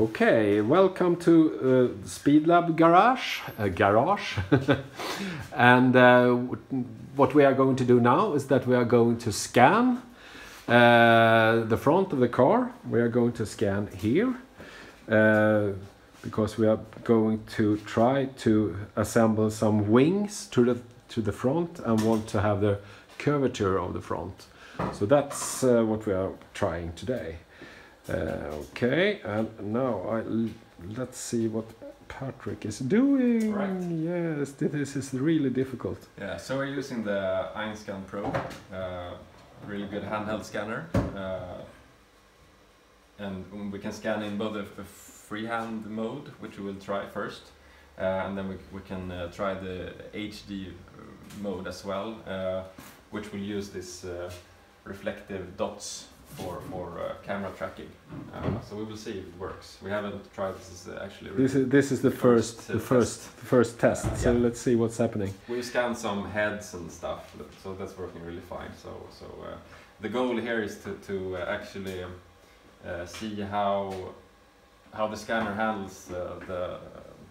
Okay, welcome to uh, SpeedLab Garage, uh, garage. and uh, what we are going to do now is that we are going to scan uh, the front of the car. We are going to scan here uh, because we are going to try to assemble some wings to the to the front and want to have the curvature of the front. So that's uh, what we are trying today. Uh, okay, and now I, let's see what Patrick is doing. Right. Yes, this is really difficult. Yeah, so we're using the Einscan Pro, uh, really good handheld scanner. Uh, and we can scan in both the freehand mode, which we will try first, uh, and then we, we can uh, try the HD mode as well, uh, which will use this uh, reflective dots for, for uh, camera tracking. Uh, so we will see if it works. We haven't tried this is uh, actually. This is this is the First, first uh, the first the first test. So Yeah. let's see what's happening. We scanned some heads and stuff, so that's working really fine. So, so uh, the goal here is to, to uh, actually um, uh, see how how the scanner handles uh, the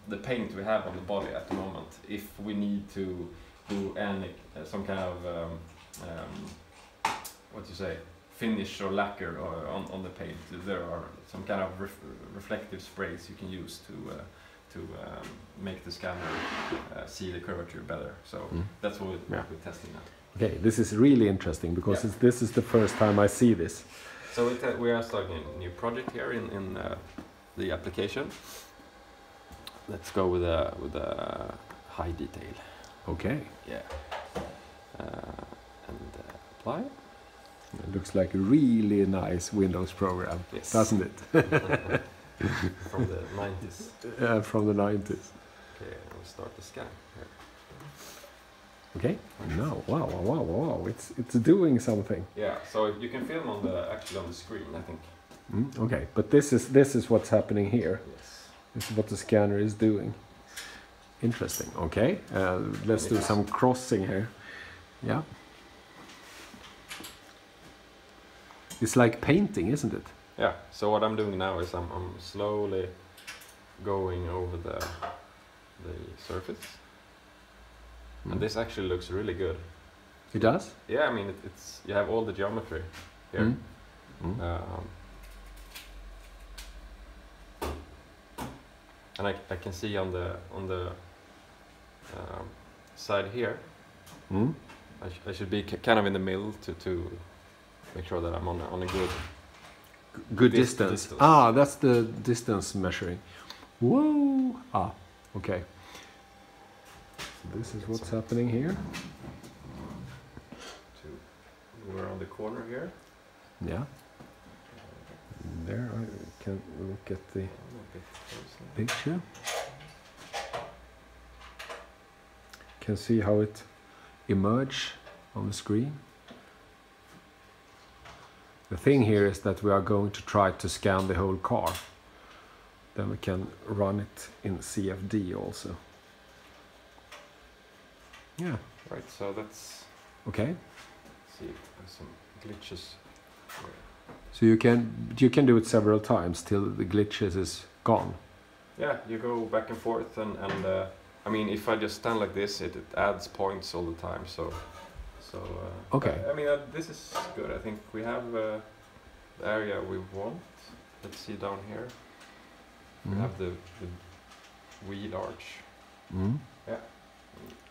the paint we have on the body at the moment. If we need to do any uh, some kind of um, um, what do you say finish or lacquer or on, on the paint, there are some kind of ref reflective sprays you can use to. Uh, to um, make the scanner uh, see the curvature better. So Mm. that's what we- Yeah. we're testing now. Okay, this is really interesting because Yeah. this is the first time I see this. So we, we are starting a new project here in, in uh, the application. Let's go with a with a high detail. Okay, Yeah. Uh, and uh, apply. It looks like a really nice Windows program, Yes. doesn't it? From the 90s. uh, from the 90s. Okay, we'll start the scan here. Okay, now wow, wow, wow, wow, it's it's doing something. Yeah. So you can film on the actually on the screen. I think. Mm, okay, but this is this is what's happening here. Yes. This is what the scanner is doing. Interesting. Okay, uh, let's do some crossing here. Yeah. It's like painting, isn't it? Yeah. So what I'm doing now is I'm I'm slowly going over the the surface, Mm. and this actually looks really good. It does. Yeah, I mean it, it's you have all the geometry here. Mm. Mm. Um, and I, I can see on the on the um, side here, Mm. I, sh- I should be k- kind of in the middle to, to make sure that I'm on a, on a good. Good Dis- distance. distance. Ah, that's the distance measuring. Whoa! Ah, okay. So this is what's happening here. We're on the corner here. Yeah. There I can look at the I'm a bit closer. picture. Can see how it emerge on the screen. The thing here is that we are going to try to scan the whole car. Then we can run it in CFD also. Yeah, Right, so that's okay. see there's some glitches. So you can you can do it several times till the glitches is gone. Yeah, you go back and forth, and and uh, I mean, if I just stand like this, it, it adds points all the time. So, so. Uh, Okay. I, I mean, uh, this is good. I think we have uh, the area we want. Let's see down here. We Mm. have the, the wheel arch. Mm. Yeah.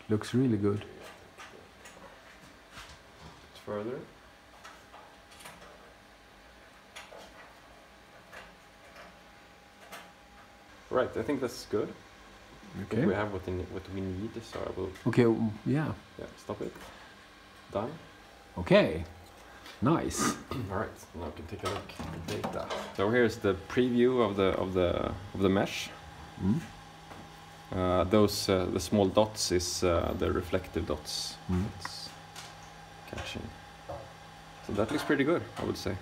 Looks really good. It's further. Right, I think that's good. Okay. we have what, we what we need, so I will Okay. Yeah. yeah, stop it. Done. Okay. Nice. All right, now we can take a look at the data. So here's the preview of the of the of the mesh. Mm. Uh, those uh, the small dots is uh, the reflective dots. Mm. It's catching. So that looks pretty good, I would say.